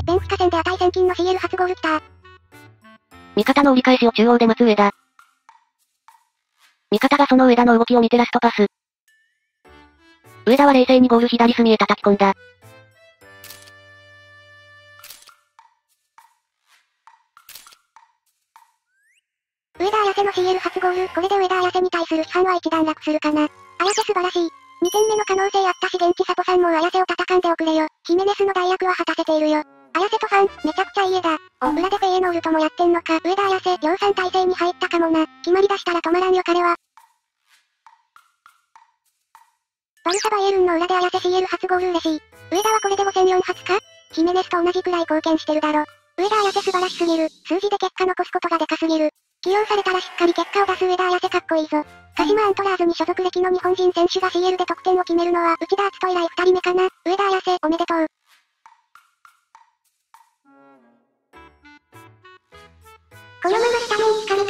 で、ベンフィカ戦で値千金の CL 初ゴール来た。味方の折り返しを中央で待つ上田。味方がその上田の動きを見てラストパス。上田は冷静にゴール左隅へ叩き込んだ。上田綾瀬の CL 初ゴール、これで上田綾瀬に対する批判は一段落するかな。綾瀬素晴らしい。2点目の可能性あったし現地里さんも綾瀬を戦んでおくれよ。ヒメネスの代役は果たせているよ。綾瀬とファン、めちゃくちゃいい絵だ。お、裏でフェイエノールともやってんのか。上田綾瀬、量産体制に入ったかもな。決まり出したら止まらんよ彼は。バルサバイエルンの裏で綾瀬 CL 初ゴール嬉しい。上田はこれで5004発か？ヒメネスと同じくらい貢献してるだろ。上田綾瀬素晴らしすぎる。数字で結果残すことがでかすぎる。起用されたらしっかり結果を出す上田綾瀬かっこいいぞ。鹿島アントラーズに所属歴の日本人選手が CL で得点を決めるのは内田篤人以来2人目かな。上田綾瀬、おめでとう。このままスタメンしかり取れ。